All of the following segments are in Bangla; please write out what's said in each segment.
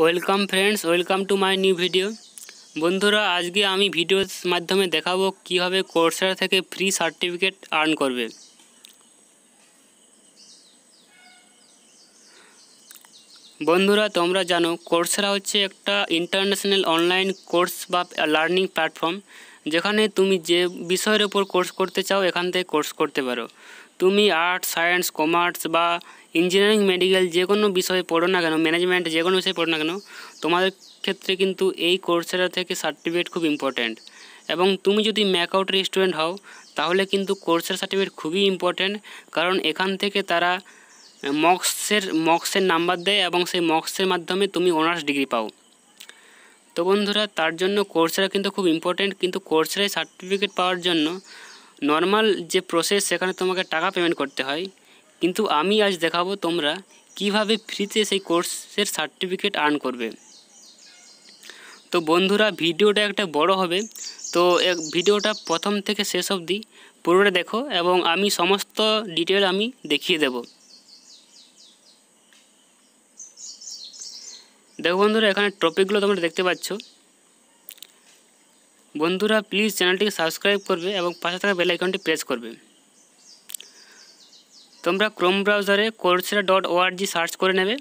Welcome friends, welcome to my new video. বন্ধুরা, আজকে আমি ভিডিওর মাধ্যমে দেখাবো কীভাবে কোর্সেরা থেকে ফ্রি সার্টিফিকেট আর্ন করবে। বন্ধুরা, তোমরা জানো কোর্সেরা হচ্ছে একটা ইন্টারন্যাশনাল অনলাইন কোর্স বা লার্নিং প্ল্যাটফর্ম যেখানে তুমি যে বিষয়ের ওপর কোর্স করতে চাও, এখান থেকে কোর্স করতে পারো। তুমি আর্টস সায়েন্স কমার্স বা ইঞ্জিনিয়ারিং মেডিকেল যে কোনো বিষয়ে পড়ো না কেন ম্যানেজমেন্ট যে কোনো বিষয়ে পড়ো না কেন, তোমাদের ক্ষেত্রে কিন্তু এই কোর্সেরা থেকে সার্টিফিকেট খুব ইম্পর্ট্যান্ট এবং তুমি যদি ম্যাকআউটের স্টুডেন্ট হও, তাহলে কিন্তু কোর্সের সার্টিফিকেট খুবই ইম্পর্ট্যান্ট কারণ এখান থেকে তারা মক্সের মক্সের নাম্বার দেয় এবং সেই মক্সের মাধ্যমে তুমি অনার্স ডিগ্রি পাও। তো বন্ধুরা, তার জন্য কোর্সেরা কিন্তু খুব ইম্পর্ট্যান্ট কিন্তু কোর্সের সার্টিফিকেট পাওয়ার জন্য নর্মাল যে প্রসেস সেখানে তোমাকে টাকা পেমেন্ট করতে হয়। কিন্তু আমি আজ দেখাবো তোমরা কীভাবে ফ্রিতে সেই কোর্সের সার্টিফিকেট আর্ন করবে। তো বন্ধুরা, ভিডিওটা একটা বড় হবে। তো ভিডিওটা প্রথম থেকে শেষ অবধি পুরোটা দেখো এবং আমি সমস্ত ডিটেল আমি দেখিয়ে দেব। দেখো বন্ধুরা, এখানে টপিকগুলো তোমরা দেখতে পাচ্ছ। বন্ধুরা প্লিজ চ্যানেলটিকে সাবস্ক্রাইব করবে এবং পাশে থাকা বেল আইকনটি প্রেস করবে। তোমরা ক্রোম ব্রাউজারে কোর্সেরা ডট ওআরজি সার্চ করে নেবে।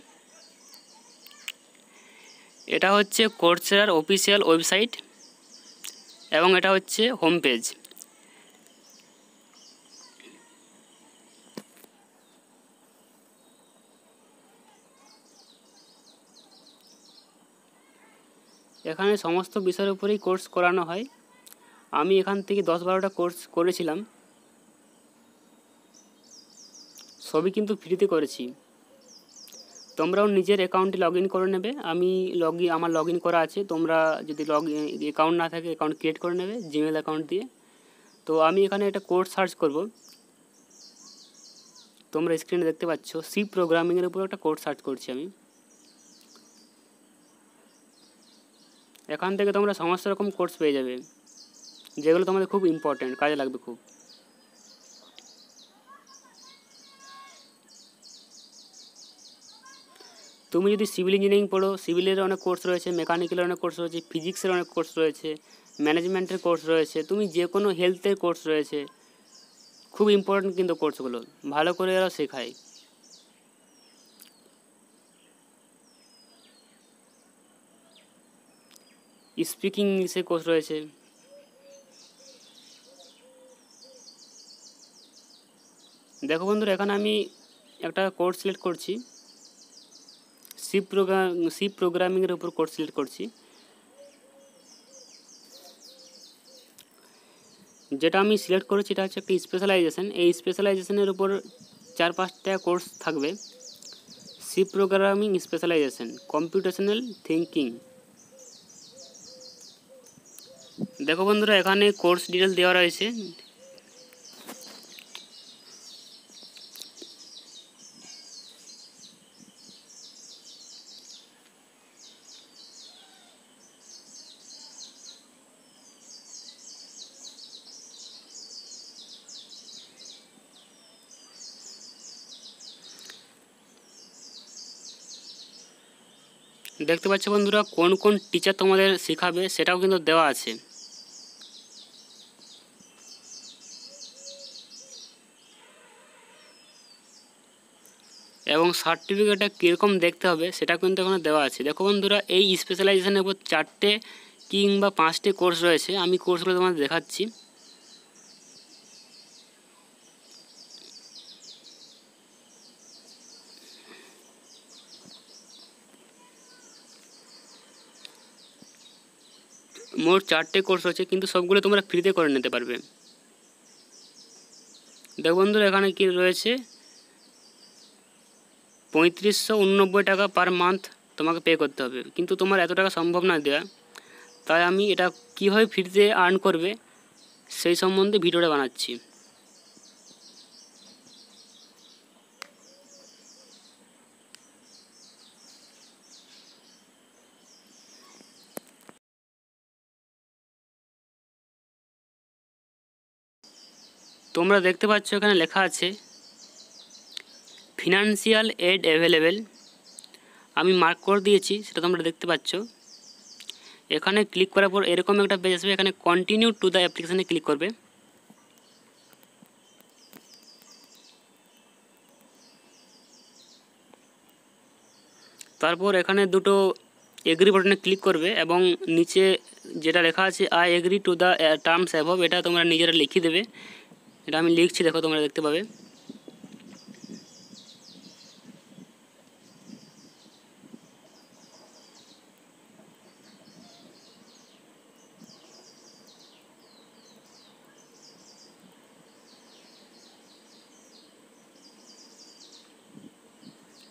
এটা হচ্ছে কোর্সেরার অফিসিয়াল ওয়েবসাইট এবং এটা হচ্ছে হোম পেজ এখানে সমস্ত বিষয়ের উপরেই কোর্স করানো হয়। আমি এখান থেকে দশ বারোটা কোর্স করেছিলাম। সবই কিন্তু ফ্রিতে করেছি। তোমরাও নিজের অ্যাকাউন্টে লগ ইন করে নেবে। আমি লগ আমার লগ ইন করা আছে। তোমরা যদি লগ অ্যাকাউন্ট না থাকে অ্যাকাউন্ট ক্রিয়েট করে নেবে জিমেল অ্যাকাউন্ট দিয়ে। তো আমি এখানে একটা কোর্স সার্চ করব। তোমরা স্ক্রিনে দেখতে পাচ্ছ। সি প্রোগ্রামিংয়ের উপর একটা কোর্স সার্চ করছি আমি। এখান থেকে তোমরা সমস্ত রকম কোর্স পেয়ে যাবে। যেগুলো তোমাদের খুব ইম্পর্ট্যান্ট কাজে লাগবে খুব। তুমি যদি সিভিল ইঞ্জিনিয়ারিং পড়ো সিভিলের অনেক কোর্স রয়েছে মেকানিক্যালের অনেক কোর্স রয়েছে ফিজিক্সের অনেক কোর্স রয়েছে ম্যানেজমেন্টের কোর্স রয়েছে, তুমি যে কোনো হেলথের কোর্স রয়েছে, খুব ইম্পর্টেন্ট কিন্তু কোর্সগুলো ভালো করে এরা শেখায়। স্পিকিং ইংলিশের কোর্স রয়েছে। দেখো বন্ধুরা, এখানে আমি একটা কোর্স সিলেক্ট করছি। সি প্রোগ্রাম, সি প্রোগ্রামিংয়ের উপর কোর্স সিলেক্ট করছি। যেটা আমি সিলেক্ট করেছি, এটা হচ্ছে একটা স্পেশালাইজেশন। এই স্পেশালাইজেশনের উপর চার পাঁচটা কোর্স থাকবে। C programming specialization, computational thinking দেখো বন্ধুরা, এখানে কোর্স ডিটেল দেওয়া রয়েছে। দেখতে পাচ্ছ বন্ধুরা, কোন কোন টিচার তোমাদের শেখাবে সেটাও কিন্তু দেওয়া আছে। সার্টিফিকেটটা কীরকম দেখতে হবে, সেটা কিন্তু এখানে দেওয়া আছে। দেখো বন্ধুরা, এই স্পেশালাইজেশনের উপর চারটে কিংবা পাঁচটি কোর্স রয়েছে। আমি কোর্সগুলো তোমাদের দেখাচ্ছি। মোট চারটে কোর্স রয়েছে, কিন্তু সবগুলো তোমরা ফ্রিতে করে নিতে পারবে। দেখো বন্ধুরা, এখানে কি রয়েছে? পঁয়ত্রিশশো টাকা পার মান্থ তোমাকে পে করতে হবে। কিন্তু তোমার এত টাকা সম্ভব না দেওয়া তাই আমি এটা কীভাবে ফ্রিতে আর্ন করবে, সেই সম্বন্ধে ভিডিওটা বানাচ্ছি। তোমরা দেখতে পাচ্ছ এখানে লেখা আছে ফিনান্সিয়াল এড অ্যাভেলেবেল আমি মার্ক করে দিয়েছি, সেটা তোমরা দেখতে পাচ্ছ। এখানে ক্লিক করার পর এরকম একটা পেজ আসবে, এখানে কন্টিনিউ টু দ্য অ্যাপ্লিকেশানে ক্লিক করবে। তারপর এখানে দুটো এগ্রি বাটনে ক্লিক করবে এবং নিচে যেটা লেখা আছে I agree to the terms above এটা তোমরা নিজেরা লিখে দেবে। এটা আমি লিখছি, দেখো তোমরা দেখতে পাবে।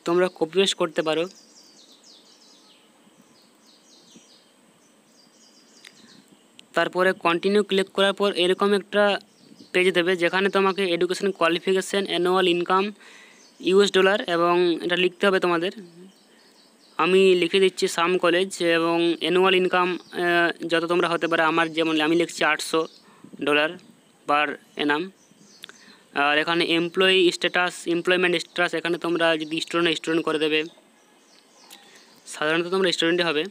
তোমরা কপি পেস্ট করতে পারো। তারপরে কন্টিনিউ ক্লিক করার পর এরকম একটা পেজ দেবে যেখানে তোমাকে education qualification annual income US dollar এবং এটা লিখতে হবে তোমাদের। আমি লিখে দিচ্ছি সাম কলেজ এবং অ্যানুয়াল ইনকাম যত তোমরা হতে পারে, আমার যেমন আমি লিখছি আটশো ডলার পার এনাম আর এখানে এমপ্লয়ি স্ট্যাটাস এমপ্লয়মেন্ট স্ট্যাটাস এখানে তোমরা যদি স্টুডেন্ট স্টুডেন্ট করে দেবে, সাধারণত তোমরা স্টুডেন্টই হবে।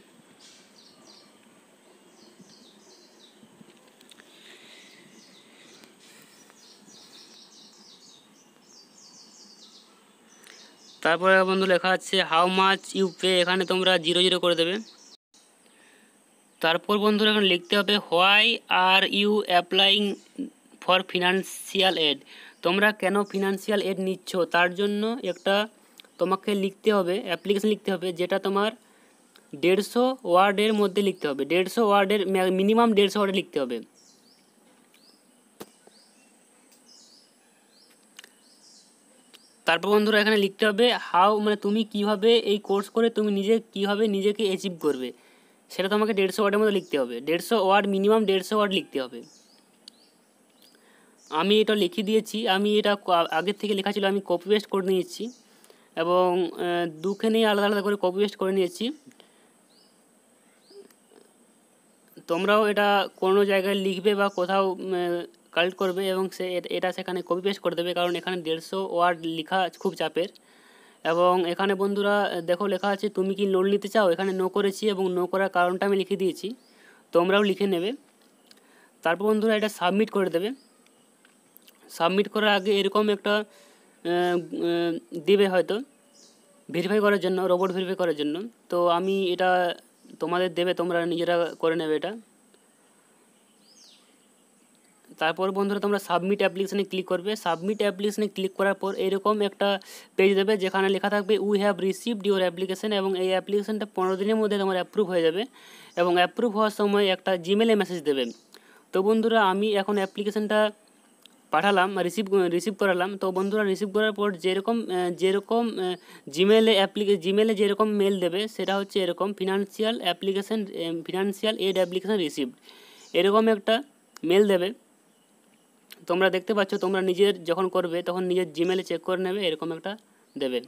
তারপরে বন্ধু লেখা আছে হাউ মাচ ইউ পে এখানে তোমরা জিরো জিরো করে দেবে। তারপর বন্ধুরা এখানে লিখতে হবে why are you applying for financial aid তোমরা কেন ফিনান্সিয়াল এড নিচ্ছ? তার জন্য একটা তোমাকে লিখতে হবে অ্যাপ্লিকেশন লিখতে হবে, যেটা তোমার দেড়শো ওয়ার্ডের মধ্যে লিখতে হবে। দেড়শো ওয়ার্ডের মিনিমাম দেড়শো ওয়ার্ডে লিখতে হবে। তারপর বন্ধুরা, এখানে লিখতে হবে হাউ মানে তুমি কীভাবে এই কোর্স করে তুমি নিজে কীভাবে নিজেকে অ্যাচিভ করবে। সেটা তোমাকে দেড়শো ওয়ার্ডের মধ্যে লিখতে হবে। দেড়শো ওয়ার্ড মিনিমাম দেড়শো ওয়ার্ড লিখতে হবে। আমি এটা লিখে দিয়েছি, আমি এটা আগের থেকে লেখা ছিল, আমি কপি পেস্ট করে নিয়েছি এবং দুখানেই আলাদা আলাদা করে কপি পেস্ট করে নিয়েছি। তোমরাও এটা কোনো জায়গায় লিখবে বা কোথাও কালেক্ট করবে এবং সে এটা সেখানে কপি পেস্ট করে দেবে, কারণ এখানে দেড়শো ওয়ার্ড লেখা খুব চাপের। এবং এখানে বন্ধুরা, দেখো লেখা আছে, তুমি কি লোন নিতে চাও? এখানে নো করেছি এবং নো করার কারণটা আমি লিখে দিয়েছি, তোমরাও লিখে নেবে। তারপর বন্ধুরা এটা সাবমিট করে দেবে। সাবমিট করার আগে এরকম একটা দেবে হয়তো ভেরিফাই করার জন্য রোবট ভেরিফাই করার জন্য। তো আমি এটা তোমাদের দেবে, তোমরা নিজেরা করে নেবে এটা। তারপর বন্ধুরা, তোমরা সাবমিট অ্যাপ্লিকেশানে ক্লিক করবে। সাবমিট অ্যাপ্লিকেশানে ক্লিক করার পর এরকম একটা পেজ দেবে, যেখানে লেখা থাকবে we have received your application এবং এই অ্যাপ্লিকেশানটা পনেরো দিনের মধ্যে তোমার অ্যাপ্রুভ হয়ে যাবে। এবং অ্যাপ্রুভ হওয়ার সময় একটা জিমেলে মেসেজ দেবে। তো বন্ধুরা, আমি এখন অ্যাপ্লিকেশানটা পাঠালাম রিসিভ রিসিভ করালাম, তো বন্ধুরা রিসিভ করার পর যেরকম যেরকম জিমেলে অ্যাপ্লিকে জিমেলে যেরকম মেল দেবে, সেটা হচ্ছে এরকম financial application financial aid application received এরকম একটা মেল দেবে। তোমরা দেখতে পাচ্ছ, তোমরা নিজের যখন করবে, তখন নিজের জিমেলে চেক করে নেবে, এরকম একটা দেবে।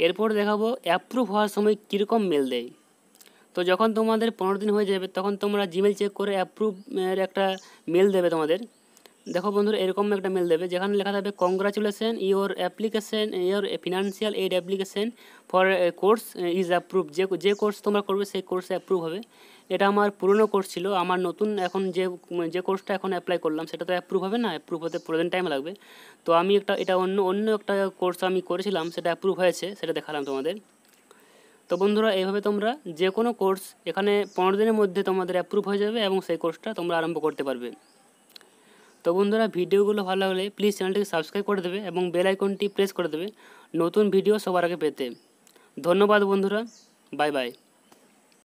এরপর দেখাবো অ্যাপ্রুভ হওয়ার সময় কীরকম মেল দেয়। তো যখন তোমাদের পনেরো দিন হয়ে যাবে, তখন তোমরা জিমেল চেক করে অ্যাপ্রুভের একটা মেল দেবে তোমাদের। দেখো বন্ধুরা, এরকম একটা মেল দেবে, যেখানে লেখা থাকবে congratulation your application your financial aid application for course is approve যে যে কোর্স তোমরা করবে, সেই কোর্সে অ্যাপ্রুভ হবে। এটা আমার পুরনো কোর্স ছিল, আমার নতুন এখন যে যে কোর্সটা এখন অ্যাপ্লাই করলাম, সেটা তো অ্যাপ্রুভ হবে না অ্যাপ্রুভ হতে প্রয়োজন টাইম লাগবে। তো আমি একটা, এটা অন্য অন্য একটা কোর্স আমি করেছিলাম, সেটা অ্যাপ্রুভ হয়েছে, সেটা দেখালাম তোমাদের। তো বন্ধুরা এইভাবে তোমরা যে কোনো কোর্স এখানে পনেরো দিনের মধ্যে তোমাদের অ্যাপ্রুভ হয়ে যাবে এবং সেই কোর্সটা তোমরা আরম্ভ করতে পারবে। তো বন্ধুরা, ভিডিওগুলো ভালো লাগলে প্লিজ চ্যানেলটিকে সাবস্ক্রাইব করে দেবে এবং বেল আইকনটি প্রেস করে দেবে। নতুন ভিডিও সবার আগে পেতে। ধন্যবাদ বন্ধুরা। Bye bye